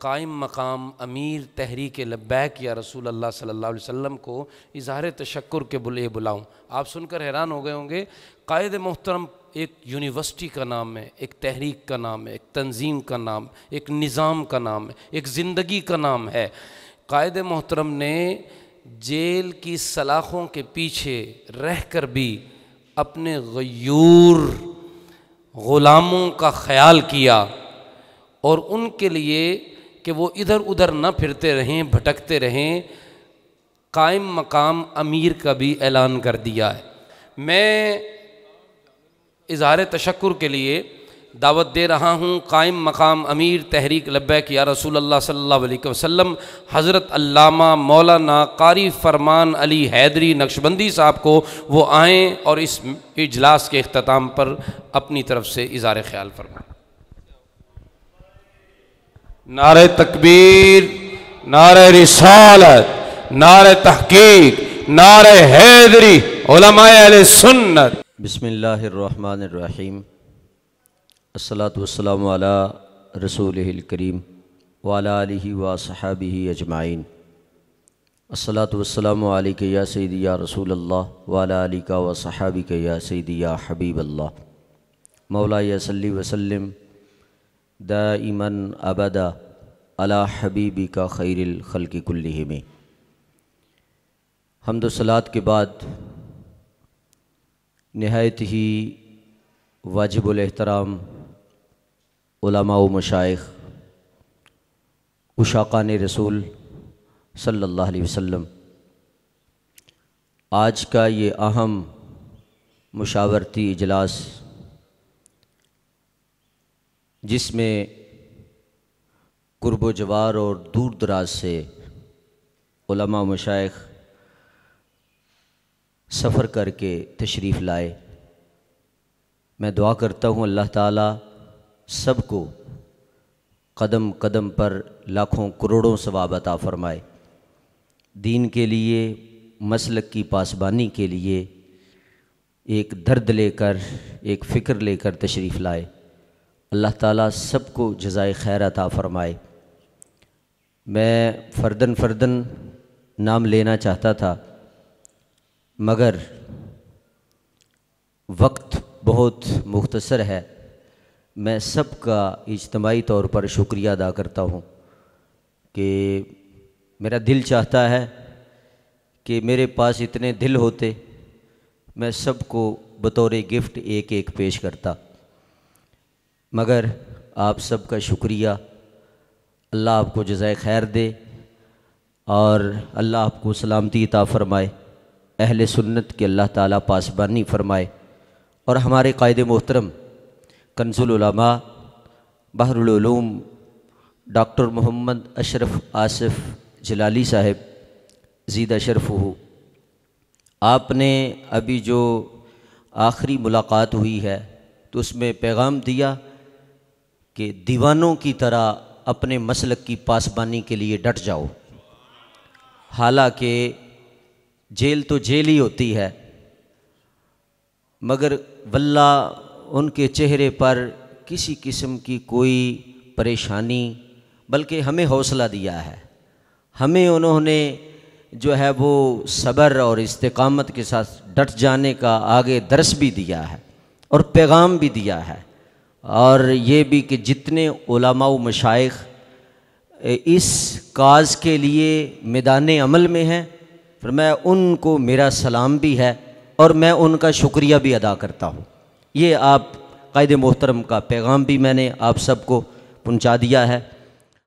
कायम मकाम अमीर तहरीक लब्बैक या रसूल अल्लाह सल्लल्लाहु अलैहि वसल्लम को इजहार तशक्र के बुले बुलाऊं। आप सुनकर हैरान हो गए होंगे, कायद मोहतरम एक यूनिवर्सिटी का नाम है, एक तहरीक का नाम है, एक तंजीम का नाम, एक निज़ाम का नाम है, एक ज़िंदगी का नाम है। कायद मोहतरम ने जेल की सलाखों के पीछे रह कर भी अपने गयूर ग़ुलामों का ख्याल किया और उनके लिए कि वो इधर उधर न फिरते रहें, भटकते रहें। कायम मकाम अमीर का भी ऐलान कर दिया है। मैं इजहार तशक्र के लिए दावत दे रहा हूँ, कायम मकाम अमीर तहरीक लब्बैक या रसूल अल्लाह सल्लल्लाहु अलैहि वसल्लम, हज़रत अल्लामा मौलाना कारी फरमान अली हैदरी नक्शबंदी साहब को वो आएँ और इस इजलास के अख्ताम पर अपनी तरफ़ से इज़ार ख्याल फरमाएँ। नारे तकबीर, नारे रिसालत, नारे तहकीक, नारे हैदरी, उलमाए सुन्नत। बिसमीम असलातम रसूल करीम वाला व सहाबी अजमाइन असलातम या सैदी या रसूल अल्लाह वाला का व सहाबी के या सैदी या हबीब अल्लाह मौला सली वसलम दाइमन अबदा अला हबीबी का खैर खल्कि कुल्ली में हमदसलात के बाद नहायत ही वाजिबुल एहतराम उलमा मशाइ उशाक़ान रसूल सल्लल्लाहु अलैहि वसल्लम, आज का ये अहम मुशावरती इजलास, जिसमें कुर्ब जवार और दूर दराज से मशाइ सफ़र करके तशरीफ़ लाए। मैं दुआ करता हूँ अल्लाह ताला सबको कदम कदम पर लाखों करोड़ों सवाब अता फ़रमाए। दीन के लिए, मसलक की पासबानी के लिए एक दर्द लेकर, एक फ़िक्र लेकर तशरीफ़ लाए। अल्लाह ताला सबको जजाय खैर अता फ़रमाए। मैं फ़र्दन फ़र्दन नाम लेना चाहता था, मगर वक्त बहुत मुख्तसर है। मैं सबका इज्तमाही तौर पर शुक्रिया अदा करता हूँ कि मेरा दिल चाहता है कि मेरे पास इतने दिल होते, मैं सबको बतौर गिफ्ट एक एक पेश करता। मगर आप सबका शुक्रिया। अल्लाह आपको जजाय खैर दे और अल्लाह आपको सलामती अता फ़रमाए। अहल सुन्नत के अल्लाह ताला पासबानी फ़रमाए। और हमारे कायद मोहतरम कंजुलमा बहरुलूम डॉक्टर मोहम्मद अशरफ आसिफ जलाली साहब, जीद अशरफ हो आपने अभी जो आखिरी मुलाकात हुई है तो उसमें पैगाम दिया कि दीवानों की तरह अपने मसलक की पासबानी के लिए डट जाओ। हालाँकि जेल तो जेल ही होती है, मगर वल्ला उनके चेहरे पर किसी किस्म की कोई परेशानी, बल्कि हमें हौसला दिया है। हमें उन्होंने जो है वो सब्र और इस्तकामत के साथ डट जाने का आगे दरस भी दिया है और पैगाम भी दिया है। और ये भी कि जितने उलमा मशाइ इस काज के लिए मैदान अमल में हैं, फिर मैं उनको मेरा सलाम भी है और मैं उनका शुक्रिया भी अदा करता हूँ। ये आप कायद मोहतरम का पैगाम भी मैंने आप सबको पहुँचा दिया है।